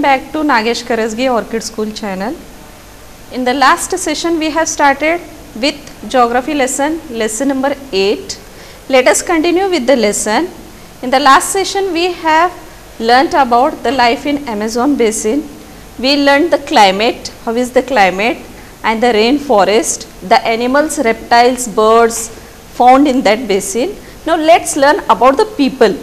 Welcome back to Nagesh Karasgi Orchid School channel. In the last session we have started with geography lesson, lesson number 8. Let us continue with the lesson. In the last session we have learnt about the life in Amazon basin. We learnt the climate, how is the climate and the rainforest, the animals, reptiles, birds found in that basin. Now let us learn about the people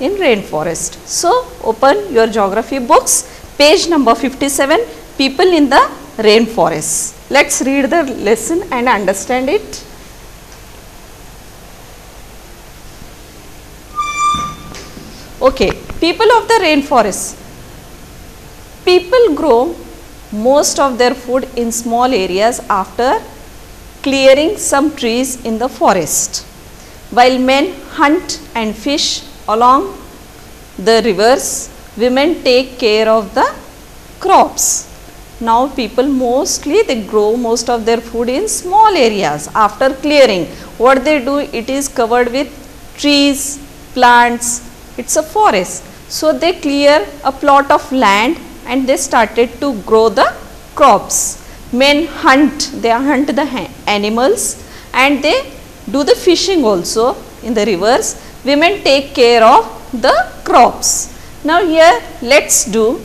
in rainforest. So, open your geography books, page number 57, people in the rainforest. Let us read the lesson and understand it. Okay, people of the rainforest. People grow most of their food in small areas after clearing some trees in the forest. While men hunt and fish along the rivers, women take care of the crops. Now people mostly they grow most of their food in small areas after clearing. What they do it is covered with trees, plants, it is a forest. So they clear a plot of land and they started to grow the crops. Men hunt, they hunt the animals and they do the fishing also in the rivers. Women take care of the crops. Now here let us do,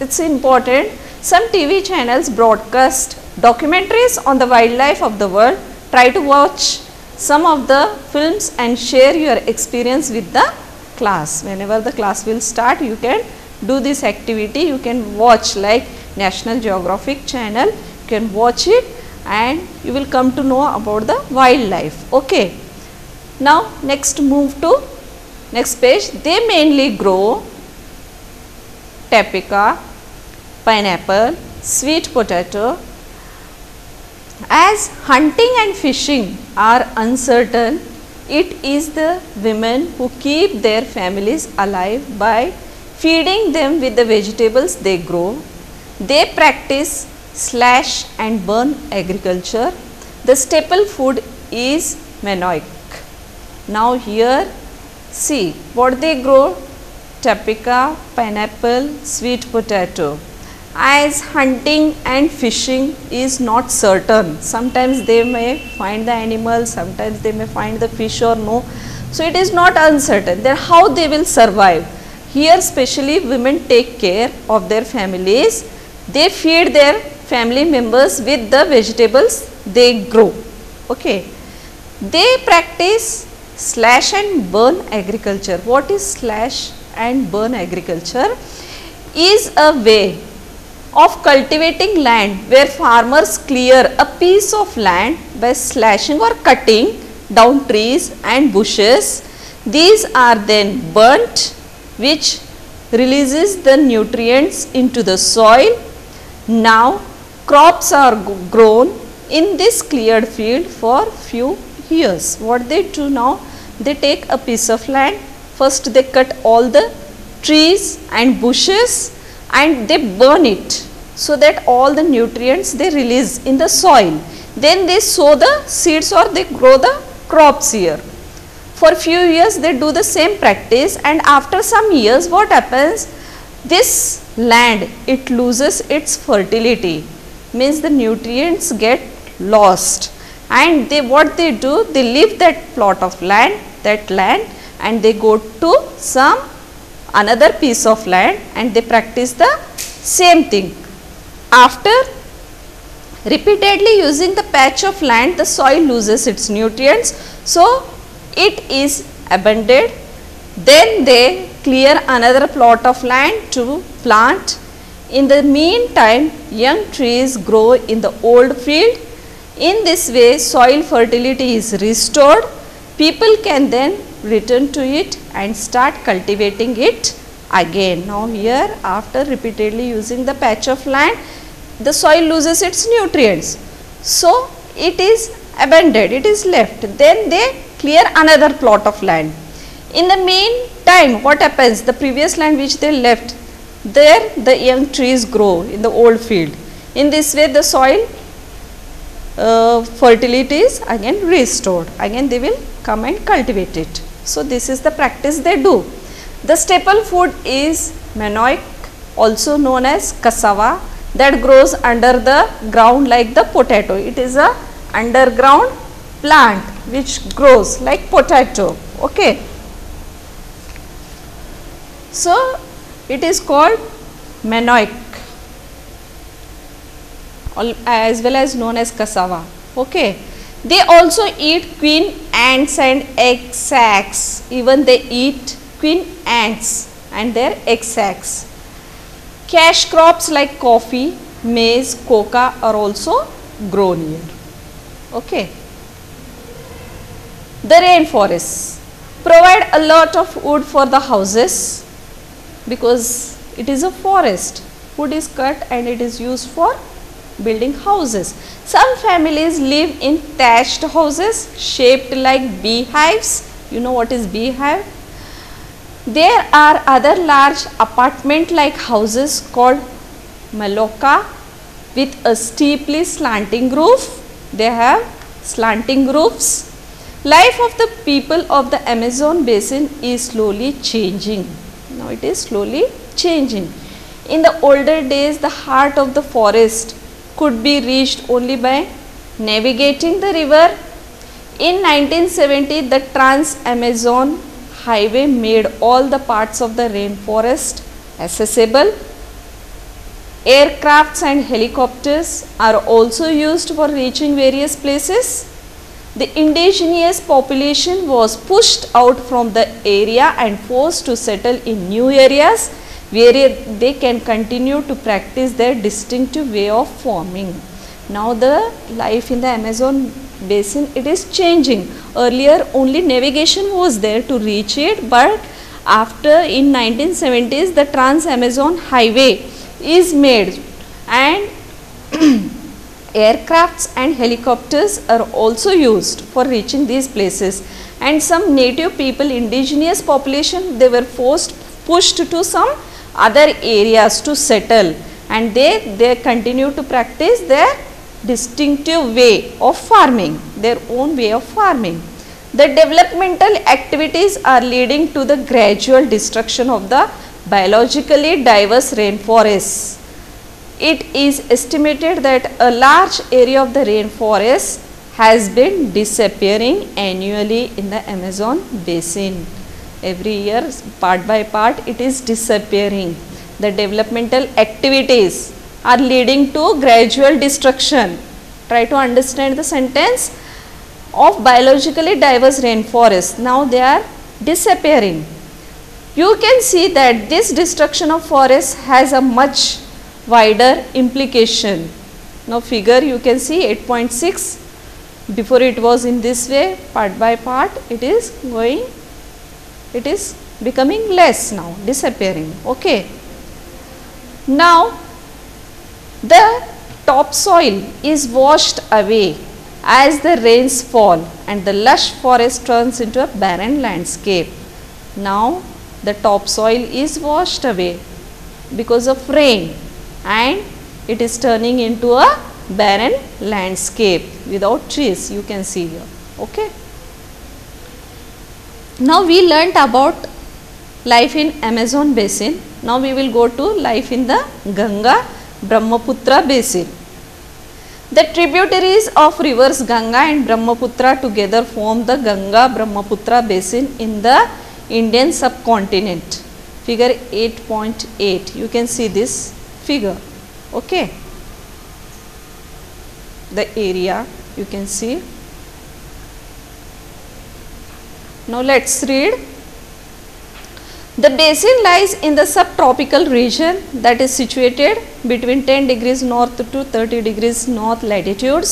it is important, some TV channels broadcast documentaries on the wildlife of the world. Try to watch some of the films and share your experience with the class. Whenever the class will start, you can do this activity, you can watch like National Geographic channel, you can watch it and you will come to know about the wildlife. Okay. Now, next move to next page. They mainly grow tapioca, pineapple, sweet potato. As hunting and fishing are uncertain, it is the women who keep their families alive by feeding them with the vegetables they grow. They practice slash and burn agriculture. The staple food is manioc. Now here see what they grow tapioca, pineapple, sweet potato. As hunting and fishing is not certain, sometimes they may find the animal, sometimes they may find the fish or no. So it is not uncertain, then how they will survive. Here specially women take care of their families, they feed their family members with the vegetables they grow. Okay. They practice slash and burn agriculture. What is slash and burn agriculture? Is a way of cultivating land where farmers clear a piece of land by slashing or cutting down trees and bushes. These are then burnt which releases the nutrients into the soil. Now crops are grown in this cleared field for few years. What they do now? They take a piece of land, first they cut all the trees and bushes and they burn it so that all the nutrients they release in the soil. Then they sow the seeds or they grow the crops here. For few years they do the same practice and after some years what happens? This land it loses its fertility means the nutrients get lost and they what they do they leave that plot of land that land and they go to some another piece of land and they practice the same thing. After repeatedly using the patch of land the soil loses its nutrients. So, it is abandoned then they clear another plot of land to plant. In the meantime young trees grow in the old field. In this way soil fertility is restored. People can then return to it and start cultivating it again. Now here after repeatedly using the patch of land the soil loses its nutrients. So it is abandoned, it is left. Then they clear another plot of land. In the meantime what happens? The previous land which they left there the young trees grow in the old field. In this way the soil uh, fertility is again restored. Again they will come and cultivate it. So this is the practice they do. The staple food is manioc also known as cassava that grows under the ground like the potato. It is a underground plant which grows like potato. Okay. So, it is called manioc as well as known as cassava. Okay. They also eat queen ants and egg sacs. Even they eat queen ants and their egg sacs. Cash crops like coffee, maize, coca are also grown here. Okay. The rainforests provide a lot of wood for the houses because it is a forest. Wood is cut and it is used for building houses. Some families live in thatched houses shaped like beehives. You know what is beehive? There are other large apartment like houses called maloca with a steeply slanting roof. They have slanting roofs. Life of the people of the Amazon basin is slowly changing. Now it is slowly changing. In the older days, the heart of the forest could be reached only by navigating the river. In 1970, the Trans-Amazon highway made all the parts of the rainforest accessible. Aircrafts and helicopters are also used for reaching various places. The indigenous population was pushed out from the area and forced to settle in new areas where they can continue to practice their distinctive way of farming. Now the life in the Amazon basin it is changing. Earlier only navigation was there to reach it but after in 1970s the trans amazon highway is made. And aircrafts and helicopters are also used for reaching these places. And some native people indigenous population they were forced pushed to some other areas to settle and they they continue to practice their distinctive way of farming, their own way of farming. The developmental activities are leading to the gradual destruction of the biologically diverse rainforests. It is estimated that a large area of the rainforest has been disappearing annually in the Amazon basin. Every year part by part it is disappearing. The developmental activities are leading to gradual destruction. Try to understand the sentence of biologically diverse rainforest. Now they are disappearing. You can see that this destruction of forests has a much wider implication. Now figure you can see 8.6 before it was in this way part by part it is going it is becoming less now disappearing. Okay. Now the topsoil is washed away as the rains fall and the lush forest turns into a barren landscape. Now the topsoil is washed away because of rain and it is turning into a barren landscape without trees you can see here. Okay now we learnt about life in amazon basin now we will go to life in the ganga Brahmaputra basin. The tributaries of rivers Ganga and Brahmaputra together form the Ganga Brahmaputra basin in the Indian subcontinent. Figure 8.8. You can see this figure. Okay. The area you can see. Now let's read the basin lies in the subtropical region that is situated between 10 degrees north to 30 degrees north latitudes.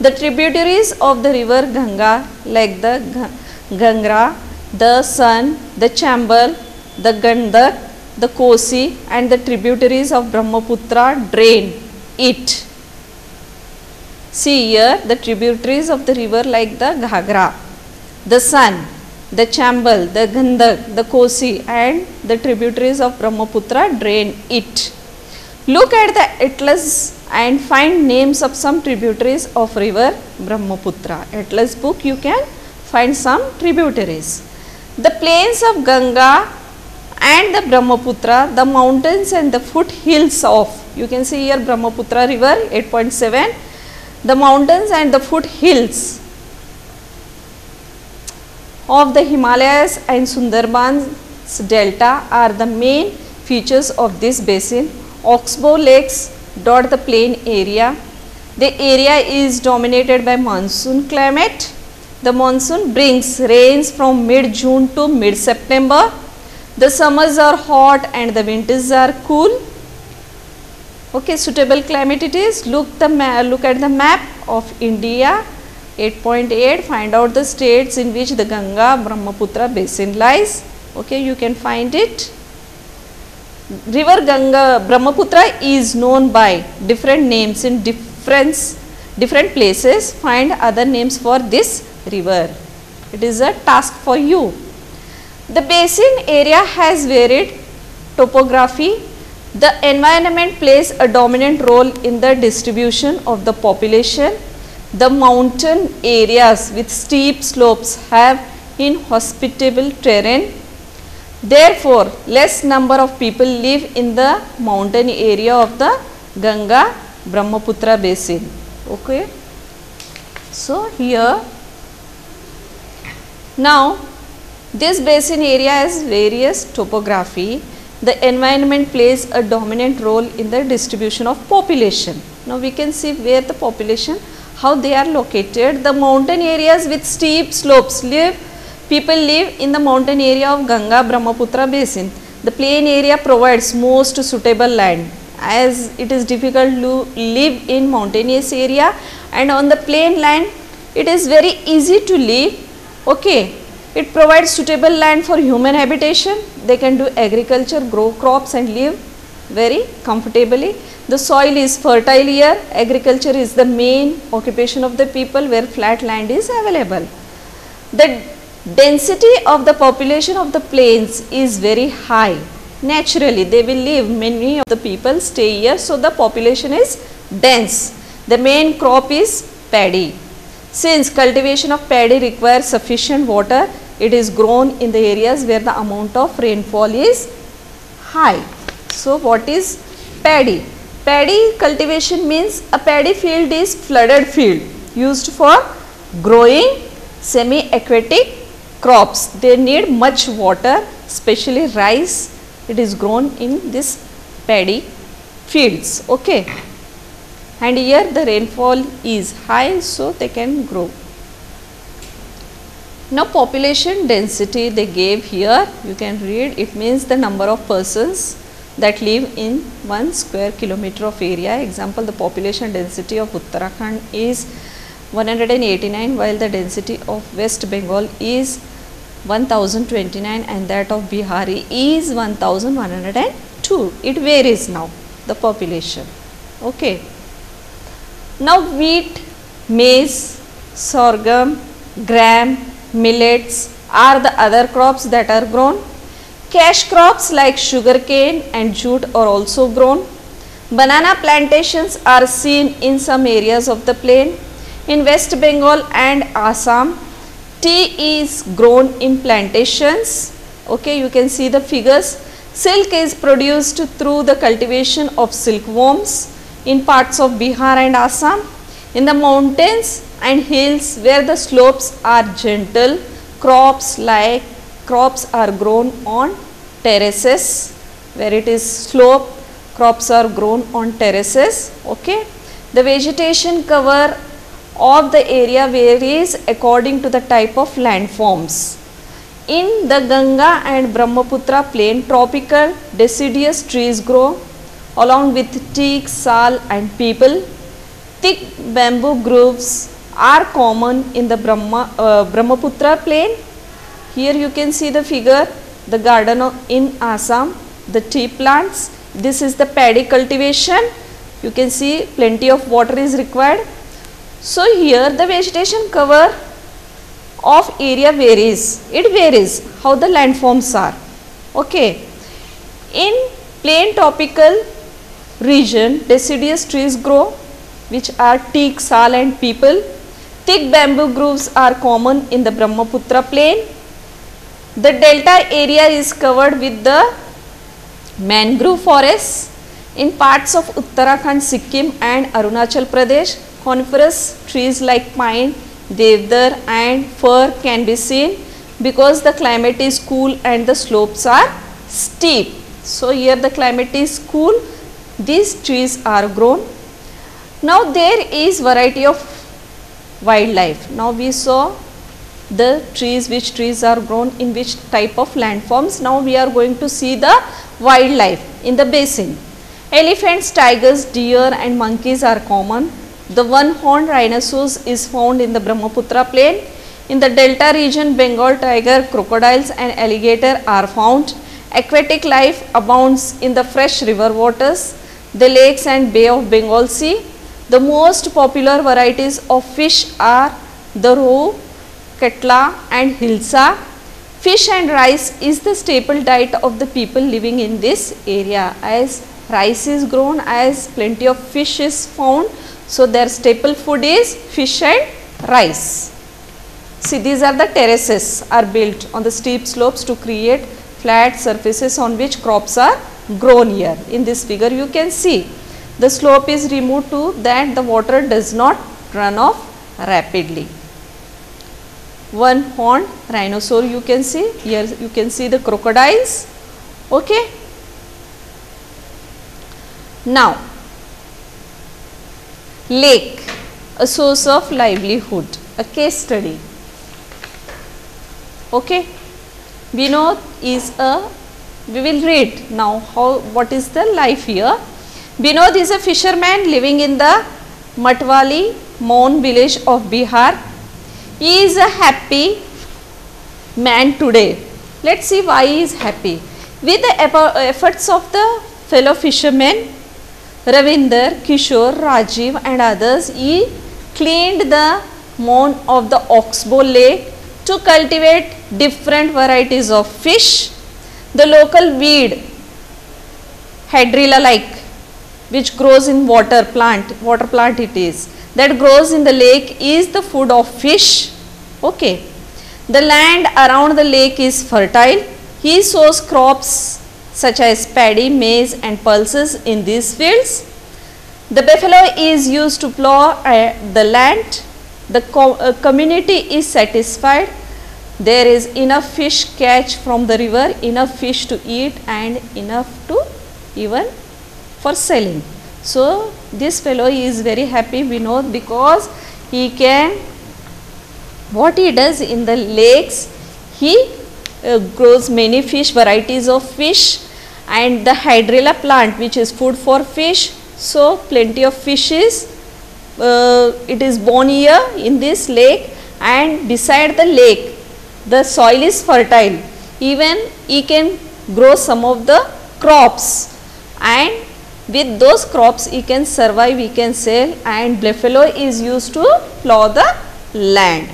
The tributaries of the river Ganga like the Ghagra, the Son, the Chambal, the Gandak, the Kosi and the tributaries of Brahmaputra drain it. See here the tributaries of the river like the Ghagra, the Son, the Chambal, the Gandak, the Kosi and the tributaries of Brahmaputra drain it. Look at the atlas and find names of some tributaries of river Brahmaputra. Atlas book you can find some tributaries. The plains of Ganga and the Brahmaputra, the mountains and the foothills of, you can see here Brahmaputra river 8.7, the mountains and the foothills of the Himalayas and Sundarbans delta are the main features of this basin. Oxbow lakes dot the plain area. The area is dominated by monsoon climate. The monsoon brings rains from mid June to mid September the summers are hot and the winters are cool okay suitable climate it is look the look at the map of india 8.8 find out the states in which the ganga brahmaputra basin lies. Okay you can find it. River ganga brahmaputra is known by different names in different different places. Find other names for this river. It is a task for you. The basin area has varied topography. The environment plays a dominant role in the distribution of the population. The mountain areas with steep slopes have inhospitable terrain. Therefore, less number of people live in the mountain area of the Ganga Brahmaputra basin. Okay. So, here now this basin area has various topography. The environment plays a dominant role in the distribution of population. Now we can see where the population, how they are located. The mountain areas with steep slopes live, people live in the mountain area of Ganga Brahmaputra basin. The plain area provides most suitable land as it is difficult to live in mountainous area and on the plain land it is very easy to live okay it provides suitable land for human habitation. They can do agriculture, grow crops and live very comfortably. The soil is fertile here. Agriculture is the main occupation of the people where flat land is available. The density of the population of the plains is very high. Naturally, they will live, many of the people stay here. So, the population is dense. The main crop is paddy. Since cultivation of paddy requires sufficient water, it is grown in the areas where the amount of rainfall is high. So, what is paddy? Paddy cultivation means a paddy field is flooded field used for growing semi-aquatic crops. They need much water especially rice. It is grown in this paddy fields. Okay. And here the rainfall is high so they can grow. Now population density they gave here. You can read. It means the number of persons that live in 1 square kilometer of area. Example the population density of Uttarakhand is 189 while the density of West Bengal is 1029 and that of Bihari is 1102. It varies now the population. Okay. Now wheat, maize, sorghum, gram, millets are the other crops that are grown. Cash crops like sugarcane and jute are also grown. Banana plantations are seen in some areas of the plain. In West Bengal and Assam, tea is grown in plantations. Okay, you can see the figures. Silk is produced through the cultivation of silkworms in parts of Bihar and Assam. In the mountains, and hills where the slopes are gentle, crops like crops are grown on terraces where it is slope crops are grown on terraces okay? The vegetation cover of the area varies according to the type of landforms. In the ganga and brahmaputra plain tropical deciduous trees grow along with teak sal and peepal thick bamboo groves are common in the Brahma, uh, Brahmaputra plain. Here you can see the figure, the garden in Assam, the tea plants. This is the paddy cultivation. You can see plenty of water is required. So here the vegetation cover of area varies. It varies how the landforms are. Okay. In plain tropical region, deciduous trees grow which are teak, sal and peepal Thick bamboo groves are common in the Brahmaputra plain. The delta area is covered with the mangrove forests in parts of Uttarakhand, Sikkim and Arunachal Pradesh. Coniferous trees like pine, devdar and fir can be seen because the climate is cool and the slopes are steep. So, here the climate is cool, these trees are grown. Now, there is variety of wildlife. Now, we saw the trees, which trees are grown in which type of landforms. Now, we are going to see the wildlife in the basin. Elephants, tigers, deer and monkeys are common. The one horned rhinoceros is found in the Brahmaputra plain. In the delta region, Bengal tiger, crocodiles and alligator are found. Aquatic life abounds in the fresh river waters, the lakes and Bay of Bengal Sea. The most popular varieties of fish are the rohu, katla and hilsa. Fish and rice is the staple diet of the people living in this area as rice is grown as plenty of fish is found. So, their staple food is fish and rice. See these are the terraces are built on the steep slopes to create flat surfaces on which crops are grown here. In this figure you can see the slope is removed to that the water does not run off rapidly. One horned rhinoceros you can see. Here you can see the crocodiles. Okay. Now lake a source of livelihood a case study. Okay. Vinod is a we will read now how what is the life here. Vinod is a fisherman living in the Matwali Mon village of Bihar he is a happy man today. Let's see why he is happy. With the efforts of the fellow fishermen Ravinder, Kishore, Rajiv and others, he cleaned the mound of the Oxbow lake to cultivate different varieties of fish. The local weed, Hydrilla like, which grows in water plant, water plant it is, that grows in the lake is the food of fish. Okay. The land around the lake is fertile. He sows crops such as paddy, maize and pulses in these fields. The buffalo is used to plow uh, the land. The co uh, community is satisfied. There is enough fish catch from the river, enough fish to eat and enough to even for selling. So, this fellow is very happy we know because he can what he does in the lakes he uh, grows many fish varieties of fish and the hydrilla plant which is food for fish. So, plenty of fishes uh, it is born here in this lake and beside the lake the soil is fertile even he can grow some of the crops and with those crops he can survive he can sell and buffalo is used to plow the land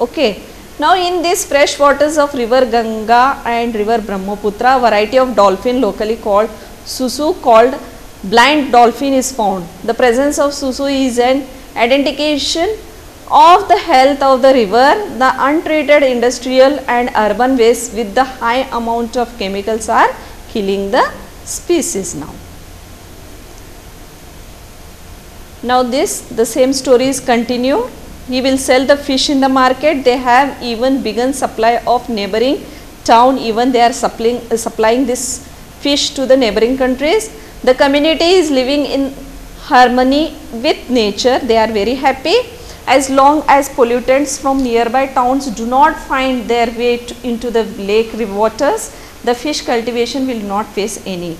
okay now, in these fresh waters of river Ganga and river Brahmaputra, variety of dolphin locally called susu called blind dolphin is found. The presence of susu is an identification of the health of the river. The untreated industrial and urban waste with the high amount of chemicals are killing the species now. Now, this the same stories continue he will sell the fish in the market. They have even begun supply of neighboring town even they are supplying, uh, supplying this fish to the neighboring countries. The community is living in harmony with nature. They are very happy as long as pollutants from nearby towns do not find their way to, into the lake waters, the fish cultivation will not face any.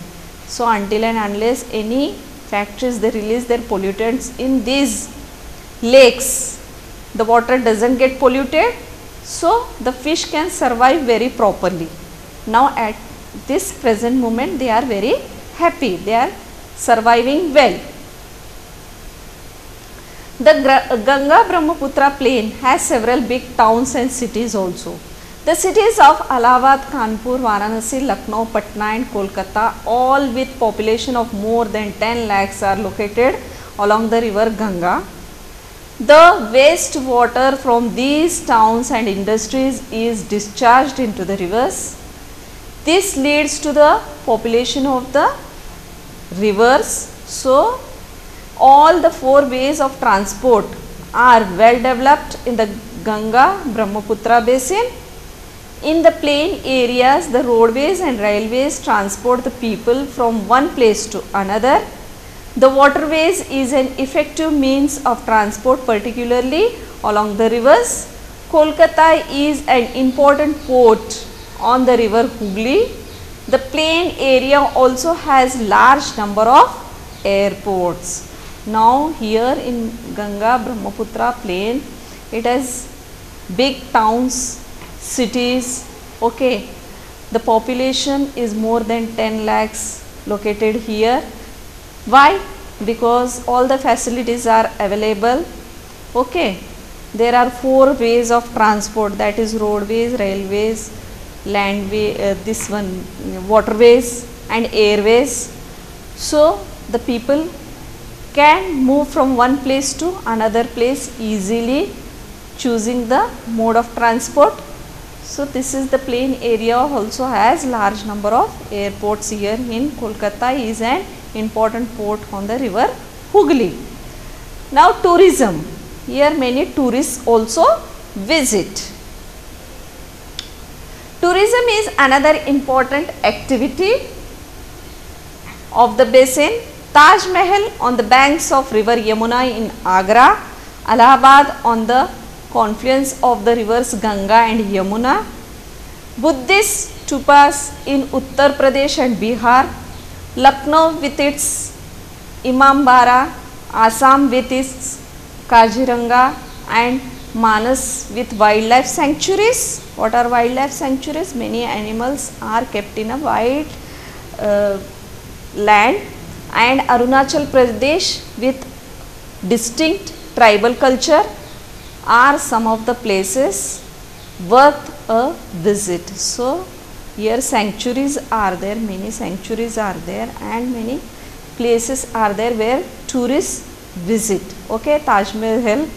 So, until and unless any factories they release their pollutants in these lakes the water does not get polluted. So, the fish can survive very properly. Now, at this present moment they are very happy, they are surviving well. The Ganga Brahmaputra plain has several big towns and cities also. The cities of Allahabad, Kanpur, Varanasi, Lucknow, Patna and Kolkata all with population of more than 10 lakhs are located along the river Ganga the waste water from these towns and industries is discharged into the rivers. This leads to the population of the rivers. So, all the four ways of transport are well developed in the Ganga Brahmaputra basin. In the plain areas, the roadways and railways transport the people from one place to another. The waterways is an effective means of transport particularly along the rivers. Kolkata is an important port on the river Hooghly. The plain area also has large number of airports. Now here in Ganga Brahmaputra plain it has big towns, cities, okay. The population is more than 10 lakhs located here. Why? Because all the facilities are available, okay. There are four ways of transport that is roadways, railways, landway, uh, this one waterways and airways. So, the people can move from one place to another place easily choosing the mode of transport. So, this is the plain area also has large number of airports here in Kolkata is an important port on the river Hooghly. Now, tourism here many tourists also visit. Tourism is another important activity of the basin. Taj Mahal on the banks of river Yamuna in Agra, Allahabad on the confluence of the rivers Ganga and Yamuna, Buddhist stupas in Uttar Pradesh and Bihar, Lucknow with its Imambara, Assam with its Kaziranga. And Manas with wildlife sanctuaries. What are wildlife sanctuaries? Many animals are kept in a wild uh, land. And Arunachal Pradesh with distinct tribal culture are some of the places worth a visit. So, here sanctuaries are there, many sanctuaries are there and many places are there where tourists visit. Okay, Taj Mahal,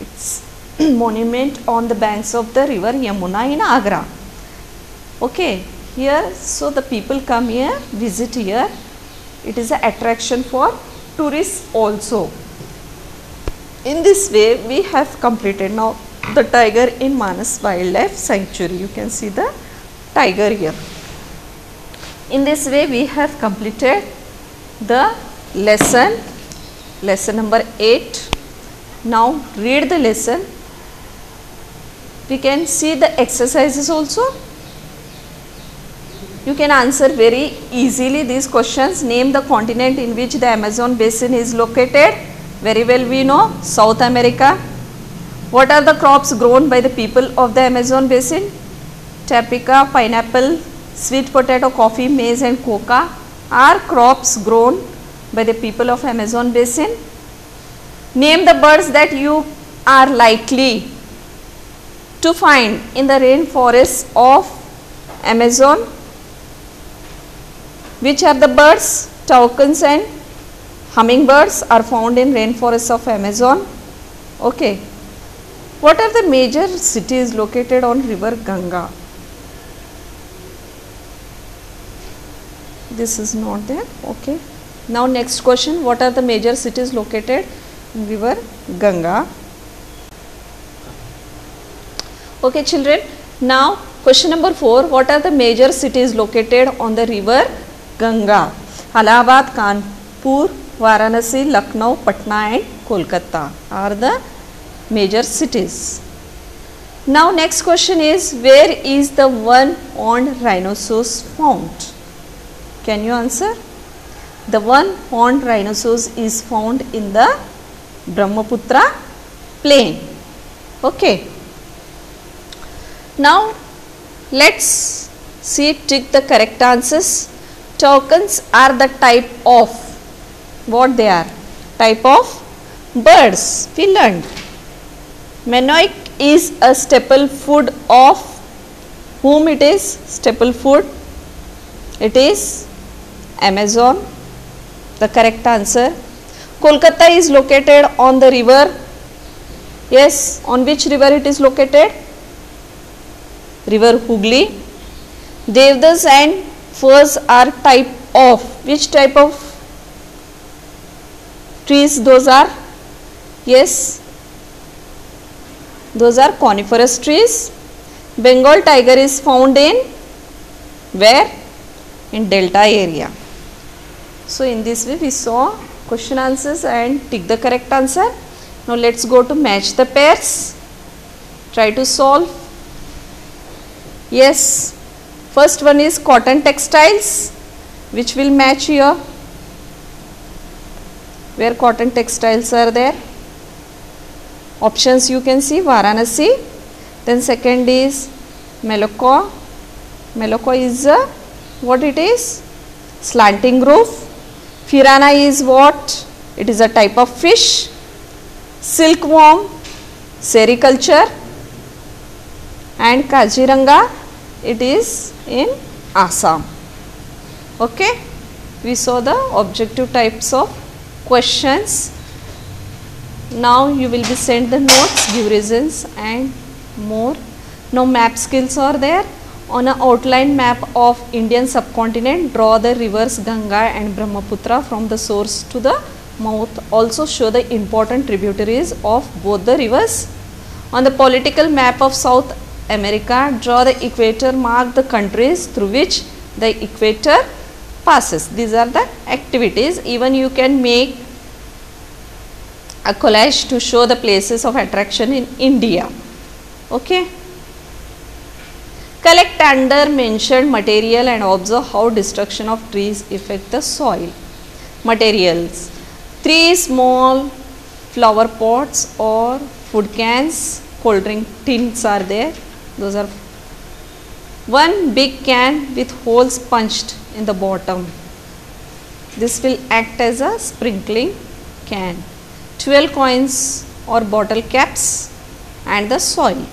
it's monument on the banks of the river Yamuna in Agra. Okay, here, so the people come here, visit here. It is an attraction for tourists also. In this way, we have completed now the tiger in Manas Wildlife Sanctuary. You can see the tiger here. In this way, we have completed the lesson, lesson number 8. Now, read the lesson. We can see the exercises also. You can answer very easily these questions. Name the continent in which the Amazon basin is located. Very well we know South America. What are the crops grown by the people of the Amazon basin? Tapioca, pineapple, sweet potato, coffee, maize and coca are crops grown by the people of Amazon basin. Name the birds that you are likely to find in the rainforests of Amazon. Which are the birds? Toucans and hummingbirds are found in rainforests of Amazon. Okay. What are the major cities located on river Ganga? This is not there. Okay. Now next question. What are the major cities located in river Ganga? Okay children. Now question number 4. What are the major cities located on the river Ganga? Allahabad, Kanpur, Varanasi, Lucknow, Patna and Kolkata are the major cities. Now next question is where is the one horned rhinoceros found? Can you answer? The one horned rhinoceros is found in the Brahmaputra plain. Okay. Now let's see tick the correct answers. Toucans are the type of what they are? Type of birds. We learned. Manioc is a staple food of whom it is staple food? It is Amazon. The correct answer. Kolkata is located on the river Yes, on which river it is located? River Hooghly. Devdars and firs are type of which type of trees those are? Yes, those are coniferous trees. Bengal tiger is found in where? In delta area. So, in this way we saw question answers and tick the correct answer. Now, let us go to match the pairs. Try to solve. Yes, first one is cotton textiles which will match here where cotton textiles are there. Options you can see Varanasi, then second is Maloca. Maloca is a, what it is? Slanting roof. Piranha is what? It is a type of fish. Silkworm, sericulture and Kaziranga it is in Assam. Okay. We saw the objective types of questions. Now you will be sent the notes, give reasons and more. Now map skills are there. On an outline map of Indian subcontinent, draw the rivers Ganga and Brahmaputra from the source to the mouth. Also show the important tributaries of both the rivers. On the political map of South America, draw the equator, mark the countries through which the equator passes. These are the activities. Even you can make a collage to show the places of attraction in India. Okay. Collect under mentioned material and observe how destruction of trees affect the soil. Materials. Three small flower pots or food cans, cold drink tins are there. Those are one big can with holes punched in the bottom. This will act as a sprinkling can. 12 coins or bottle caps and the soil.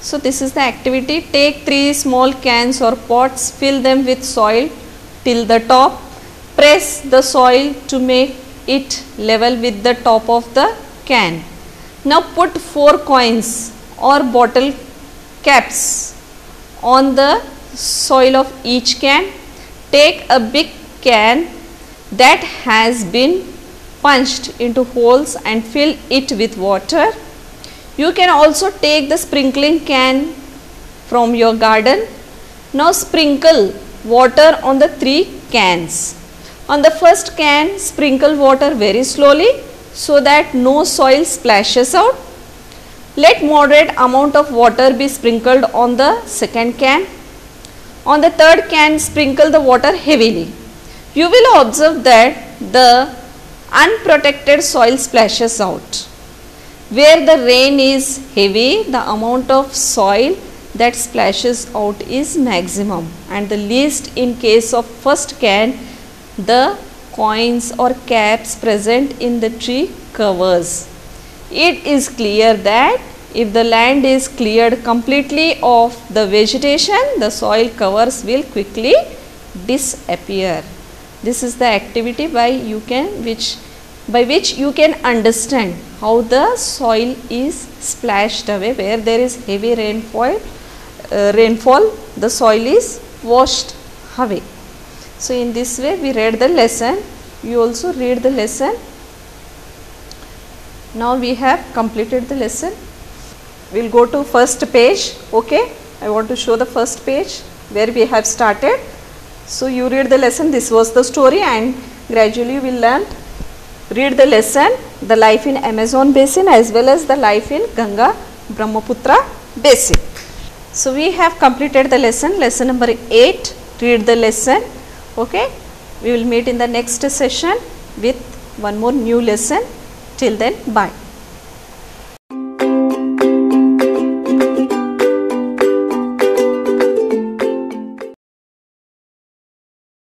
So, this is the activity. Take 3 small cans or pots, fill them with soil till the top. Press the soil to make it level with the top of the can. Now, put 4 coins or bottle caps on the soil of each can. Take a big can that has been punched into holes and fill it with water. You can also take the sprinkling can from your garden. Now sprinkle water on the three cans. On the first can sprinkle water very slowly so that no soil splashes out. Let moderate amount of water be sprinkled on the second can. On the third can sprinkle the water heavily. You will observe that the unprotected soil splashes out. Where the rain is heavy, the amount of soil that splashes out is maximum and the least in case of first can the coins or caps present in the tree covers. It is clear that if the land is cleared completely of the vegetation, the soil covers will quickly disappear. This is the activity by you can which by which you can understand how the soil is splashed away where there is heavy rainfall uh, rainfall the soil is washed away. So, in this way we read the lesson you also read the lesson. Now, we have completed the lesson. We will go to first page okay? I want to show the first page where we have started. So, you read the lesson. This was the story and gradually we will learn read the lesson the life in Amazon basin as well as the life in Ganga Brahmaputra basin. So, we have completed the lesson. Lesson number 8 read the lesson okay? We will meet in the next session with one more new lesson till then bye.